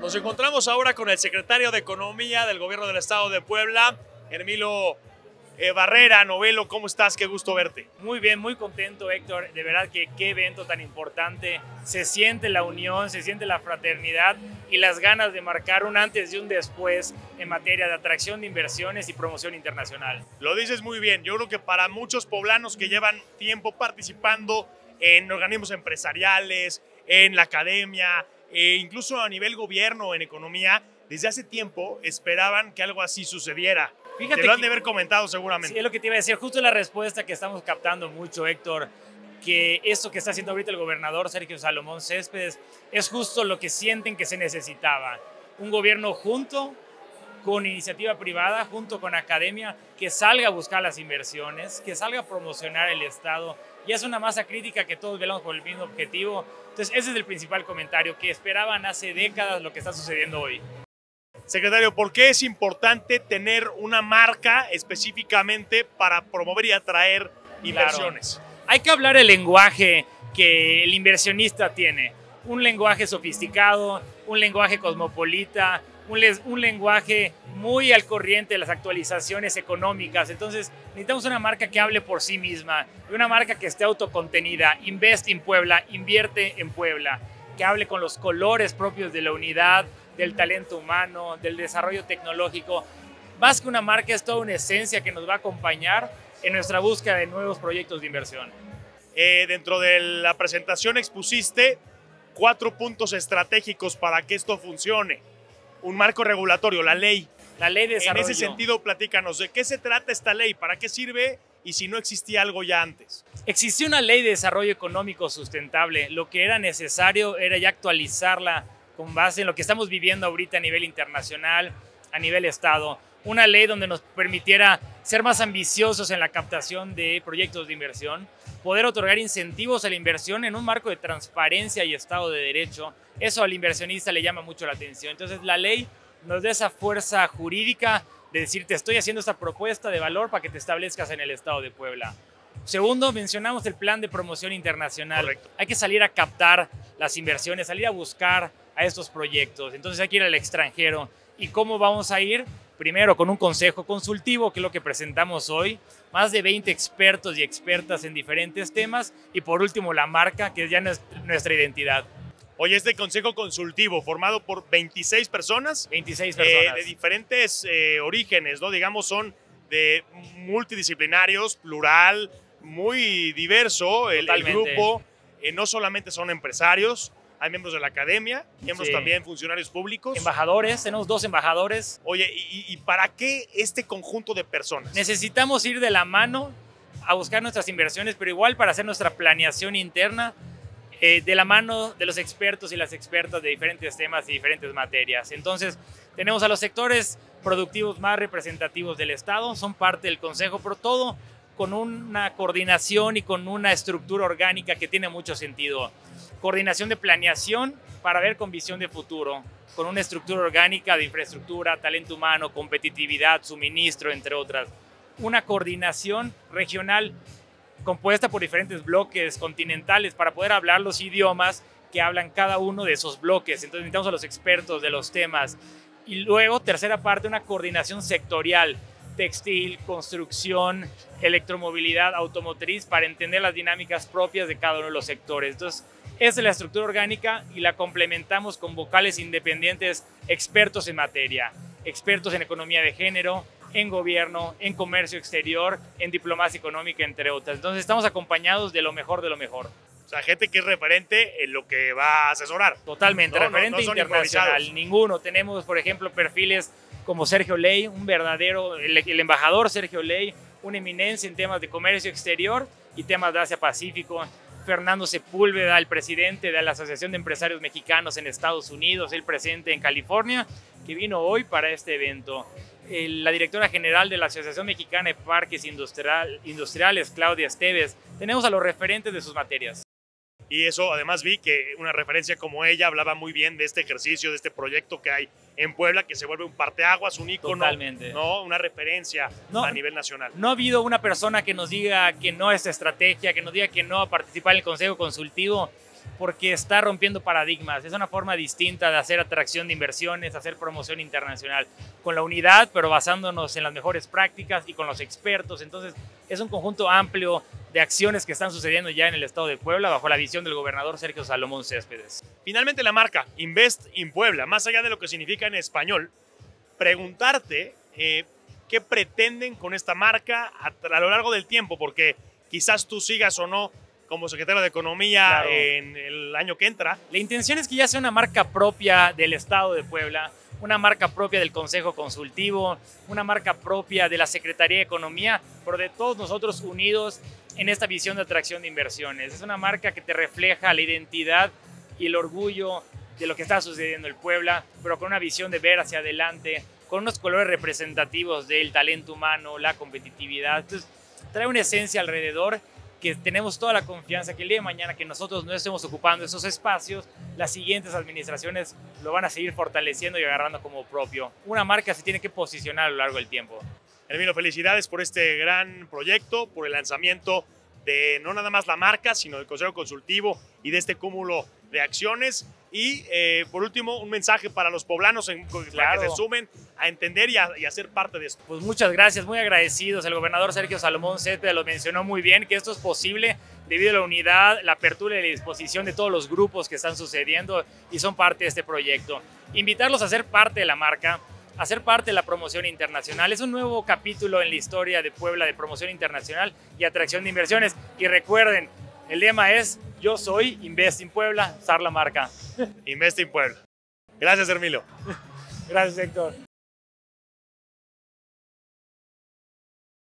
Nos encontramos ahora con el secretario de Economía del Gobierno del Estado de Puebla, Hermilo eh, Barrera, Novelo. ¿Cómo estás? Qué gusto verte. Muy bien, muy contento, Héctor. De verdad que qué evento tan importante. Se siente la unión, se siente la fraternidad y las ganas de marcar un antes y un después en materia de atracción de inversiones y promoción internacional. Lo dices muy bien. Yo creo que para muchos poblanos que llevan tiempo participando en organismos empresariales, en la academia, e incluso a nivel gobierno, en economía, desde hace tiempo esperaban que algo así sucediera. Fíjate te lo han de haber comentado seguramente. Sí, es lo que te iba a decir. Justo la respuesta que estamos captando mucho, Héctor, que esto que está haciendo ahorita el gobernador Sergio Salomón Céspedes es justo lo que sienten que se necesitaba. Un gobierno junto con iniciativa privada, junto con academia, que salga a buscar las inversiones, que salga a promocionar el Estado. Y es una masa crítica que todos velamos por el mismo objetivo. Entonces, ese es el principal comentario, que esperaban hace décadas lo que está sucediendo hoy. Secretario, ¿por qué es importante tener una marca específicamente para promover y atraer inversiones? Hay que hablar el lenguaje que el inversionista tiene. Un lenguaje sofisticado, un lenguaje cosmopolita, un, lenguaje muy al corriente de las actualizaciones económicas. Entonces, necesitamos una marca que hable por sí misma, una marca que esté autocontenida, invest en Puebla, invierte en Puebla, que hable con los colores propios de la unidad, del talento humano, del desarrollo tecnológico. Más que una marca, es toda una esencia que nos va a acompañar en nuestra búsqueda de nuevos proyectos de inversión. Eh, dentro de la presentación expusiste cuatro puntos estratégicos para que esto funcione un marco regulatorio, la ley. La ley de desarrollo. En ese sentido, platícanos, ¿de qué se trata esta ley? ¿Para qué sirve? Y si no existía algo ya antes. Existía una ley de desarrollo económico sustentable. Lo que era necesario era ya actualizarla con base en lo que estamos viviendo ahorita a nivel internacional, a nivel Estado. Una ley donde nos permitiera ser más ambiciosos en la captación de proyectos de inversión, poder otorgar incentivos a la inversión en un marco de transparencia y Estado de Derecho, eso al inversionista le llama mucho la atención. Entonces la ley nos da esa fuerza jurídica de decir, te estoy haciendo esta propuesta de valor para que te establezcas en el estado de Puebla. Segundo, mencionamos el plan de promoción internacional. Hay que salir a captar las inversiones, salir a buscar a estos proyectos. Entonces hay que ir al extranjero. ¿Y cómo vamos a ir? Primero con un consejo consultivo, que es lo que presentamos hoy, más de 20 expertos y expertas en diferentes temas. Y por último, la marca, que es ya nuestra identidad. Hoy este consejo consultivo formado por 26 personas. 26 personas. de diferentes eh, orígenes, ¿no? Digamos, son de multidisciplinarios, plural, muy diverso el, grupo. Eh, no solamente son empresarios, hay miembros de la academia, miembros también funcionarios públicos. Embajadores, tenemos dos embajadores. Oye, ¿y, para qué este conjunto de personas? Necesitamos ir de la mano a buscar nuestras inversiones, pero igual para hacer nuestra planeación interna eh, de la mano de los expertos y las expertas de diferentes temas y diferentes materias. Entonces, tenemos a los sectores productivos más representativos del Estado, son parte del Consejo, pero todo con una coordinación y con una estructura orgánica que tiene mucho sentido. Coordinación de planeación para ver con visión de futuro, con una estructura orgánica de infraestructura, talento humano, competitividad, suministro, entre otras. Una coordinación regional compuesta por diferentes bloques continentales para poder hablar los idiomas que hablan cada uno de esos bloques. Entonces necesitamos a los expertos de los temas. Y luego, tercera parte, una coordinación sectorial, textil, construcción, electromovilidad, automotriz, para entender las dinámicas propias de cada uno de los sectores. Entonces, esa es la estructura orgánica y la complementamos con vocales independientes expertos en materia, expertos en economía de género, en gobierno, en comercio exterior, en diplomacia económica, entre otras. Entonces estamos acompañados de lo mejor de lo mejor. O sea, gente que es referente en lo que va a asesorar. Totalmente, referente internacional. Ninguno. Tenemos, por ejemplo, perfiles como Sergio Ley, un verdadero, el, el embajador Sergio Ley, una eminencia en temas de comercio exterior y temas de Asia-Pacífico. Fernando Sepúlveda, el presidente de la Asociación de Empresarios Mexicanos en Estados Unidos, el presidente en California, que vino hoy para este evento la directora general de la Asociación Mexicana de Parques Industriales, Claudia Esteves. Tenemos a los referentes de sus materias. Y eso, además vi que una referencia como ella hablaba muy bien de este ejercicio, de este proyecto que hay en Puebla, que se vuelve un parteaguas, un ícono, Totalmente. ¿no? una referencia a nivel nacional. No ha habido una persona que nos diga que no esta estrategia, que nos diga que no a participar en el Consejo Consultivo. porque está rompiendo paradigmas. Es una forma distinta de hacer atracción de inversiones, hacer promoción internacional, con la unidad, pero basándonos en las mejores prácticas y con los expertos. Entonces, es un conjunto amplio de acciones que están sucediendo ya en el estado de Puebla bajo la visión del gobernador Sergio Salomón Céspedes. Finalmente, la marca Invest in Puebla, más allá de lo que significa en español, preguntarte eh, qué pretenden con esta marca a, a lo largo del tiempo, porque quizás tú sigas o no como secretario de Economía Claro. en el año que entra. La intención es que ya sea una marca propia del Estado de Puebla, una marca propia del Consejo Consultivo, una marca propia de la Secretaría de Economía, pero de todos nosotros unidos en esta visión de atracción de inversiones. Es una marca que te refleja la identidad y el orgullo de lo que está sucediendo en Puebla, pero con una visión de ver hacia adelante, con unos colores representativos del talento humano, la competitividad. Entonces, trae una esencia alrededor que tenemos toda la confianza que el día de mañana que nosotros no estemos ocupando esos espacios, las siguientes administraciones lo van a seguir fortaleciendo y agarrando como propio. Una marca se tiene que posicionar a lo largo del tiempo. Hermino, felicidades por este gran proyecto, por el lanzamiento de no nada más la marca, sino del Consejo Consultivo y de este cúmulo de acciones. Y eh, por último, un mensaje para los poblanos en, para que Claro. se sumen a entender y a, y a ser parte de esto. Pues muchas gracias, muy agradecidos. El gobernador Sergio Salomón Céspedes lo mencionó muy bien, que esto es posible debido a la unidad, la apertura y la disposición de todos los grupos que están sucediendo y son parte de este proyecto. Invitarlos a ser parte de la marca, a ser parte de la promoción internacional. Es un nuevo capítulo en la historia de Puebla de promoción internacional y atracción de inversiones. Y recuerden, el lema es Yo soy Invest in Puebla, usar la marca. Invest in Puebla. Gracias, Hermilo. Gracias, Héctor.